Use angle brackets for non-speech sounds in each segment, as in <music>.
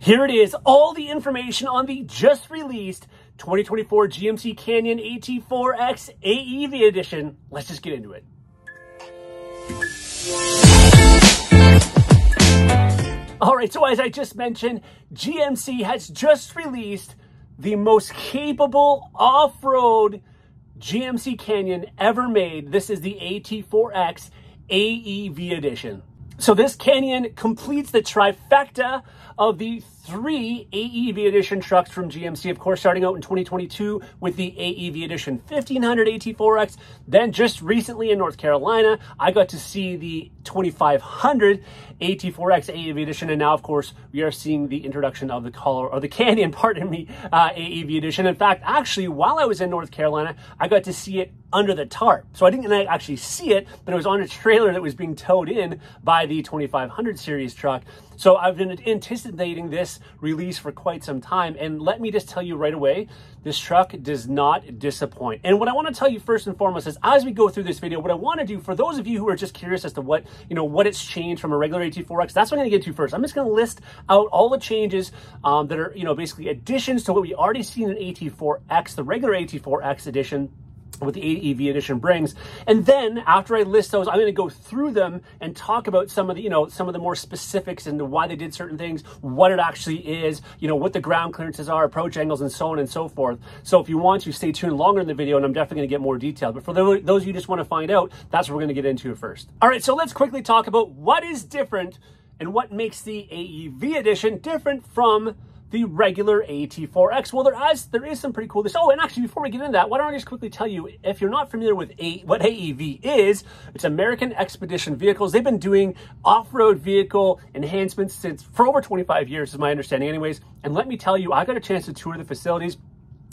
Here it is, all the information on the just released 2024 GMC Canyon AT4X AEV edition. Let's just get into it. All right, so as I just mentioned, GMC has just released the most capable off-road GMC Canyon ever made. This is the AT4X AEV edition. So this Canyon completes the trifecta of the three AEV edition trucks from GMC, of course, starting out in 2022 with the AEV edition 1500 AT4X. Then just recently in North Carolina, I got to see the 2500 AT4X AEV edition. And now, of course, we are seeing the introduction of the color or the Canyon, <laughs> pardon me, uh, AEV edition. In fact, actually, while I was in North Carolina, I got to see it under the tarp. So I didn't actually see it, but it was on a trailer that was being towed in by the 2500 series truck. So I've been anticipating this release for quite some time. And let me just tell you right away, this truck does not disappoint. And what I want to tell you first and foremost is as we go through this video, what I want to do for those of you who are just curious as to what, you know, what it's changed from a regular AT4X, that's what I'm going to get to first. I'm just going to list out all the changes um, that are, you know, basically additions to what we already seen in AT4X, the regular AT4X edition what the AEV edition brings. And then after I list those, I'm going to go through them and talk about some of the, you know, some of the more specifics into why they did certain things, what it actually is, you know, what the ground clearances are, approach angles, and so on and so forth. So if you want to, stay tuned longer in the video, and I'm definitely going to get more detailed. But for those you just want to find out, that's what we're going to get into first. All right, so let's quickly talk about what is different and what makes the AEV edition different from the regular AT4X. Well, there is, there is some pretty cool this. Oh, and actually, before we get into that, why don't I just quickly tell you, if you're not familiar with a, what AEV is, it's American Expedition Vehicles. They've been doing off-road vehicle enhancements since for over 25 years, is my understanding anyways. And let me tell you, I got a chance to tour the facilities.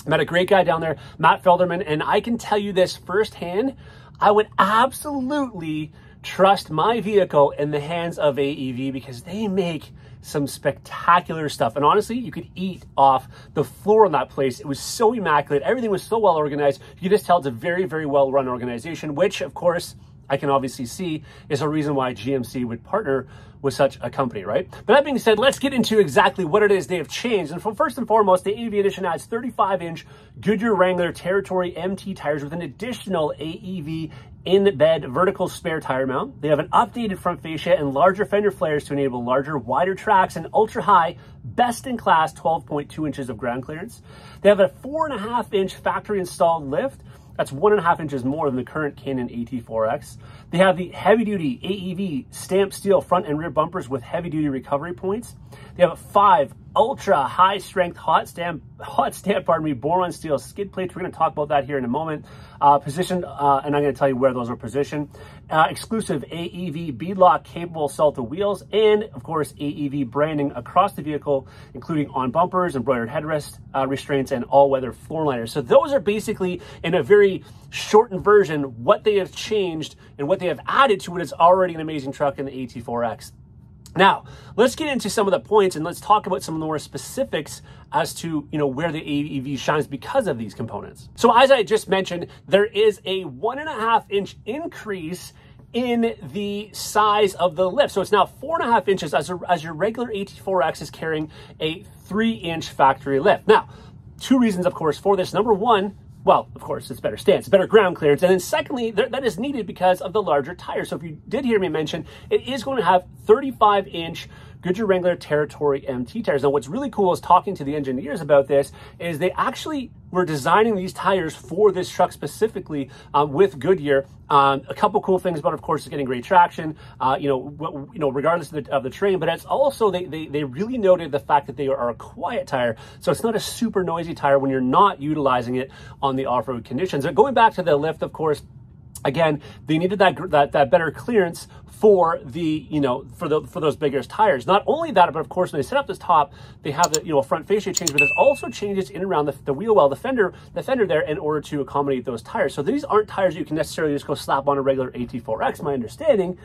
Met a great guy down there, Matt Felderman, and I can tell you this firsthand. I would absolutely trust my vehicle in the hands of AEV because they make some spectacular stuff. And honestly, you could eat off the floor in that place. It was so immaculate. Everything was so well organized. You could just tell it's a very, very well run organization, which of course, I can obviously see is a reason why GMC would partner with such a company, right? But that being said, let's get into exactly what it is they have changed. And first and foremost, the AEV edition adds 35-inch Goodyear Wrangler Territory MT tires with an additional AEV in-bed vertical spare tire mount. They have an updated front fascia and larger fender flares to enable larger, wider tracks and ultra-high, best-in-class 12.2 inches of ground clearance. They have a 4.5-inch factory-installed lift that's one and a half inches more than the current Canyon AT4X. They have the heavy-duty AEV stamped steel front and rear bumpers with heavy-duty recovery points. They have five ultra high strength hot stamp, hot stamp, pardon me, boron steel skid plates. We're going to talk about that here in a moment. Uh, positioned, uh, and I'm going to tell you where those are positioned. Uh, exclusive AEV beadlock capable Salta wheels, and of course AEV branding across the vehicle, including on bumpers, embroidered headrest uh, restraints, and all-weather floor liners. So those are basically in a very shortened version what they have changed and what they have added to what is already an amazing truck in the AT4X. Now, let's get into some of the points and let's talk about some of the more specifics as to, you know, where the AEV shines because of these components. So as I just mentioned, there is a one and a half inch increase in the size of the lift. So it's now four and a half inches as, a, as your regular AT4X is carrying a three inch factory lift. Now, two reasons, of course, for this. Number one, well, of course, it's better stance, better ground clearance. And then secondly, that is needed because of the larger tire. So if you did hear me mention, it is going to have 35 inch Goodyear Wrangler Territory MT tires. Now, what's really cool is talking to the engineers about this is they actually were designing these tires for this truck specifically uh, with Goodyear. Um, a couple cool things about, of course, is getting great traction, uh, you know, you know, regardless of the, of the terrain, but it's also, they, they, they really noted the fact that they are a quiet tire. So it's not a super noisy tire when you're not utilizing it on the off-road conditions. And going back to the lift, of course, Again, they needed that, that, that better clearance for the, you know, for the, for those bigger tires. Not only that, but of course, when they set up this top, they have the, you know, front fascia change, but there's also changes in around the, the wheel well, the fender, the fender there in order to accommodate those tires. So these aren't tires you can necessarily just go slap on a regular AT4X, my understanding.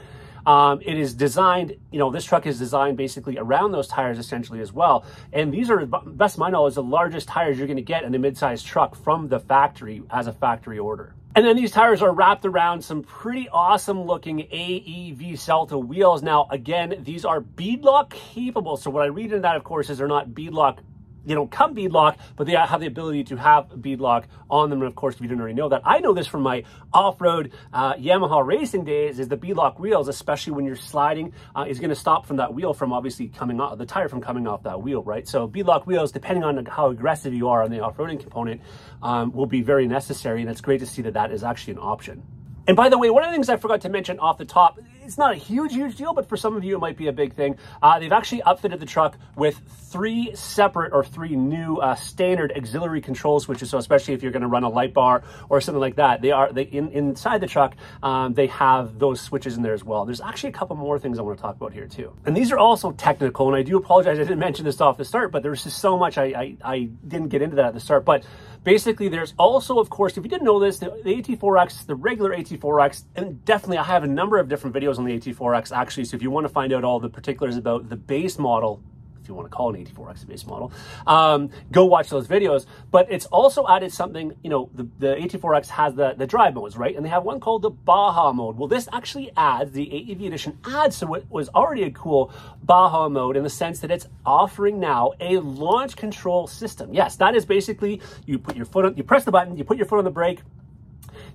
Um, it is designed, you know, this truck is designed basically around those tires essentially as well. And these are, best my knowledge, the largest tires you're going to get in a midsize truck from the factory as a factory order. And then these tires are wrapped around some pretty awesome looking AEV Salta wheels. Now, again, these are beadlock capable. So what I read in that, of course, is they're not beadlock they don't come beadlock, but they have the ability to have beadlock on them. And of course, if you didn't already know that, I know this from my off-road uh, Yamaha racing days, is the beadlock wheels, especially when you're sliding, uh, is going to stop from that wheel from obviously coming off, the tire from coming off that wheel, right? So beadlock wheels, depending on how aggressive you are on the off-roading component, um, will be very necessary. And it's great to see that that is actually an option. And by the way, one of the things I forgot to mention off the top, it's not a huge, huge deal, but for some of you, it might be a big thing. Uh, they've actually outfitted the truck with three separate or three new uh, standard auxiliary control switches. So especially if you're going to run a light bar or something like that, they are they in, inside the truck. Um, they have those switches in there as well. There's actually a couple more things I want to talk about here too. And these are also technical, and I do apologize I didn't mention this off the start, but there's just so much I, I, I didn't get into that at the start. But basically, there's also, of course, if you didn't know this, the, the AT4X, the regular AT4X, and definitely I have a number of different videos on the AT4X actually. So if you want to find out all the particulars about the base model, if you want to call an AT4X base model, um, go watch those videos. But it's also added something, you know, the, the AT4X has the, the drive modes, right? And they have one called the Baja mode. Well, this actually adds, the AEV edition adds to what was already a cool Baja mode in the sense that it's offering now a launch control system. Yes, that is basically, you put your foot on, you press the button, you put your foot on the brake,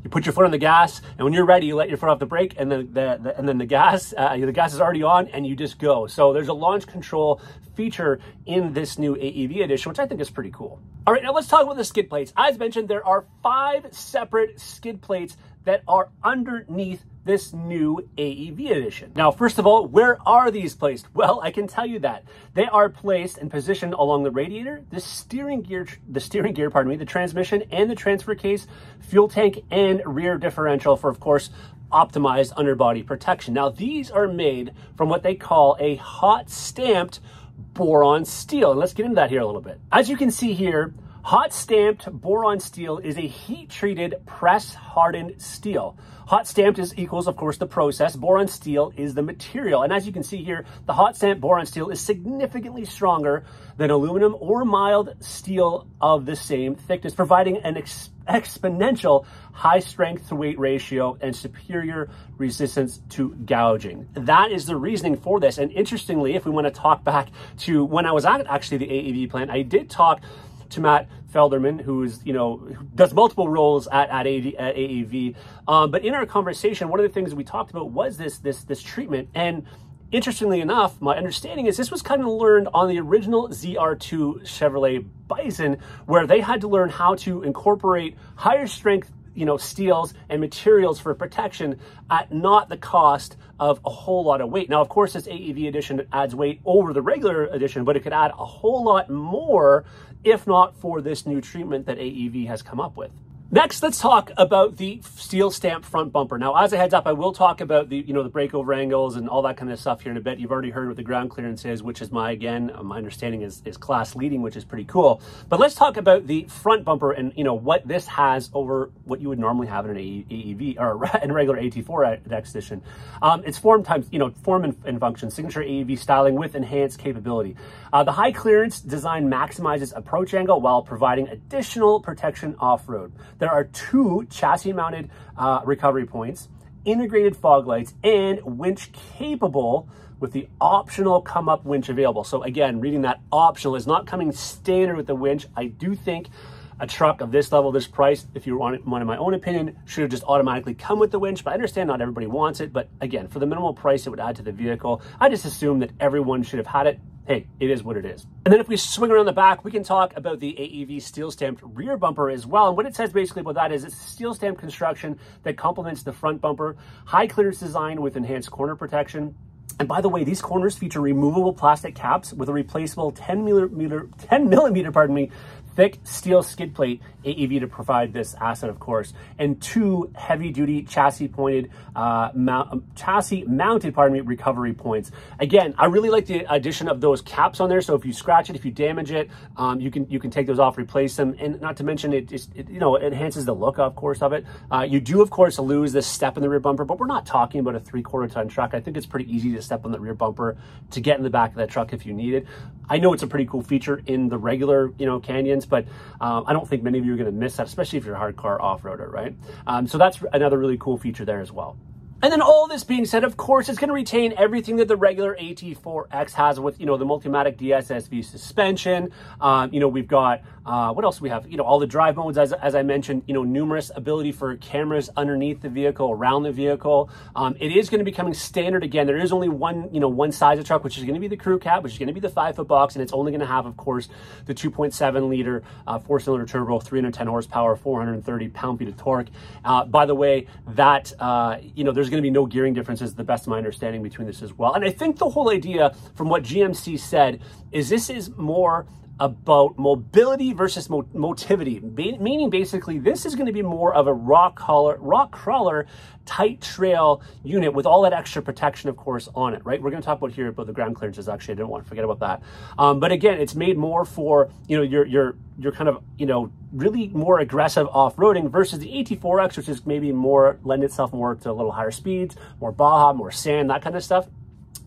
you put your foot on the gas, and when you're ready, you let your foot off the brake, and then the, the and then the gas <laughs> uh, the gas is already on, and you just go. So there's a launch control feature in this new AEV edition, which I think is pretty cool. All right, now let's talk about the skid plates. As mentioned, there are five separate skid plates that are underneath this new AEV edition. Now, first of all, where are these placed? <laughs> Well, I can tell you that. They are placed and positioned along the radiator, the steering gear, the steering gear, pardon me, the transmission and the transfer case, fuel tank and rear differential for, of course, optimized underbody protection. Now, these are made from what they call a hot stamped boron steel. And let's get into that here a little bit. As you can see here, Hot stamped boron steel is a heat treated press hardened steel. Hot stamped is equals, of course, the process. Boron steel is the material. And as you can see here, the hot stamped boron steel is significantly stronger than aluminum or mild steel of the same thickness, providing an ex exponential high strength to weight ratio and superior resistance to gouging. That is the reasoning for this. And interestingly, if we want to talk back to when I was at actually the AEV plant, I did talk to Matt Felderman, who's, you know, does multiple roles at, at, AD, at AEV. Um, but in our conversation, one of the things we talked about was this, this, this treatment. And interestingly enough, my understanding is this was kind of learned on the original ZR2 Chevrolet Bison, where they had to learn how to incorporate higher strength you know, steels and materials for protection at not the cost of a whole lot of weight. Now, of course, this AEV edition adds weight over the regular edition, but it could add a whole lot more if not for this new treatment that AEV has come up with. Next, let's talk about the steel stamp front bumper. Now, as a heads up, I will talk about the, you know, the breakover angles and all that kind of stuff here in a bit. You've already heard what the ground clearance is, which is my, again, my understanding is, is class leading, which is pretty cool. But let's talk about the front bumper and, you know, what this has over what you would normally have in an AEV or <laughs> in a regular AT4 Edition. Um, it's form times, you know, form and, and, function, signature AEV styling with enhanced capability. Uh, the high clearance design maximizes approach angle while providing additional protection off-road. There are two chassis mounted uh, recovery points, integrated fog lights, and winch capable with the optional ComeUp winch available. So again, reading that optional is not coming standard with the winch. I do think a truck of this level, this price, if you want one in my own opinion, should have just automatically come with the winch, but I understand not everybody wants it. But again, for the minimal price it would add to the vehicle, I just assume that everyone should have had it hey, it is what it is. And then if we swing around the back, we can talk about the AEV steel stamped rear bumper as well. And what it says basically about that is it's steel stamped construction that complements the front bumper, high clearance design with enhanced corner protection. And by the way, these corners feature removable plastic caps with a replaceable 10 millimeter, 10 millimeter, pardon me, thick steel skid plate AEV to provide this asset, of course, and two heavy duty chassis pointed, uh, mount, um, chassis mounted, pardon me, recovery points. Again, I really like the addition of those caps on there. So if you scratch it, if you damage it, um, you can you can take those off, replace them, and not to mention it just it, you know enhances the look, of course, of it. Uh, you do, of course, lose this step in the rear bumper, but we're not talking about a three quarter ton truck. I think it's pretty easy to step on the rear bumper to get in the back of that truck if you need it. I know it's a pretty cool feature in the regular, you know, Canyons, but um, I don't think many of you are going to miss that, especially if you're a hardcore off-roader, right? Um, so that's another really cool feature there as well. And then all this being said, of course, it's going to retain everything that the regular AT4X has with, you know, the Multimatic DSSV suspension. Um, you know, we've got, uh, what else we have? You know, all the drive modes, as, as I mentioned, you know, numerous ability for cameras underneath the vehicle, around the vehicle. Um, it is going to be coming standard again. There is only one, you know, one size of truck, which is going to be the crew cab, which is going to be the five foot box. And it's only going to have, of course, the 2.7 liter uh, four cylinder turbo, 310 horsepower, 430 pound feet of torque. Uh, by the way, that, uh, you know, there's going to be no gearing differences, the best of my understanding between this as well. And I think the whole idea from what GMC said is this is more about mobility versus mo motivity, meaning basically this is going to be more of a rock crawler, rock crawler tight trail unit with all that extra protection, of course, on it, right? We're going to talk about here about the ground clearances. Actually, I didn't want to forget about that. Um, but again, it's made more for, you know, your, your, your kind of, you know, really more aggressive off-roading versus the AT4X, which is maybe more, lend itself more to a little higher speeds, more Baja, more sand, that kind of stuff.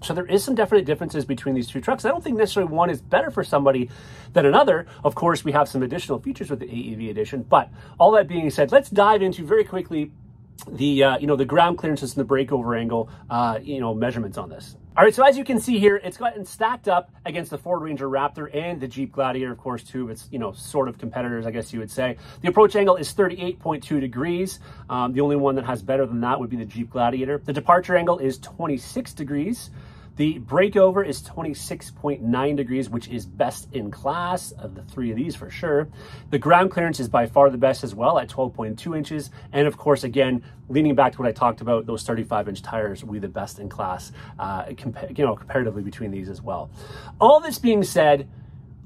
So there is some definite differences between these two trucks. I don't think necessarily one is better for somebody than another. Of course, we have some additional features with the AEV edition, but all that being said, let's dive into very quickly the uh, you know the ground clearances and the breakover angle uh, you know measurements on this. All right, so as you can see here, it's gotten stacked up against the Ford Ranger Raptor and the Jeep Gladiator, of course, two of its, you know, sort of competitors, I guess you would say. The approach angle is 38.2 degrees. Um, the only one that has better than that would be the Jeep Gladiator. The departure angle is 26 degrees. The breakover is 26.9 degrees, which is best in class of the three of these for sure. The ground clearance is by far the best as well at 12.2 inches. And of course, again, leaning back to what I talked about, those 35 inch tires will be the best in class, uh, you know, comparatively between these as well. All this being said,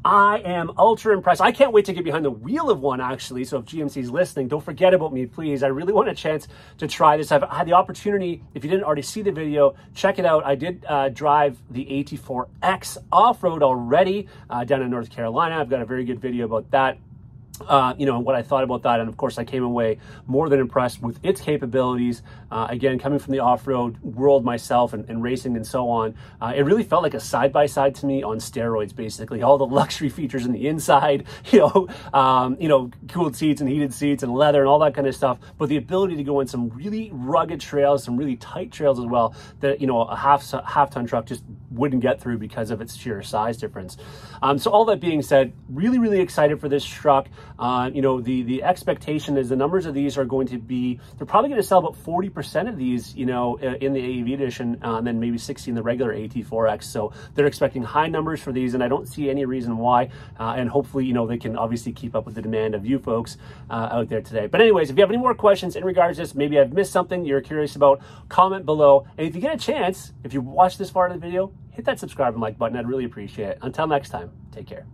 I am ultra impressed. I can't wait to get behind the wheel of one, actually. So if GMC is listening, don't forget about me, please. I really want a chance to try this. I've had the opportunity, if you didn't already see the video, check it out. I did uh, drive the AT4X off-road already uh, down in North Carolina. I've got a very good video about that uh, you know, what I thought about that. And of course, I came away more than impressed with its capabilities. Uh, again, coming from the off-road world myself and, and, racing and so on, uh, it really felt like a side-by-side -side to me on steroids, basically. All the <laughs> luxury features in the inside, <laughs> you know, um, you know, cooled seats and heated seats and leather and all that kind of stuff. But the ability to go on some really rugged trails, some really tight trails as well, that, you know, a half, half ton truck just wouldn't get through because of its sheer size difference. Um, so all that being said, really, really excited for this truck. Uh, you know, the, the expectation is the numbers of these are going to be, they're probably going to sell about 40% of these, you know, in the AEV edition, uh, and then maybe 60 in the regular AT4X. So they're expecting high numbers for these, and I don't see any reason why. Uh, and hopefully, you know, they can obviously keep up with the demand of you folks uh, out there today. But anyways, if you have any more questions in regards to this, maybe I've missed something you're curious about, comment below. And if you get a chance, if you watch this far in the video, hit that subscribe and like button. I'd really appreciate it. Until next time, take care.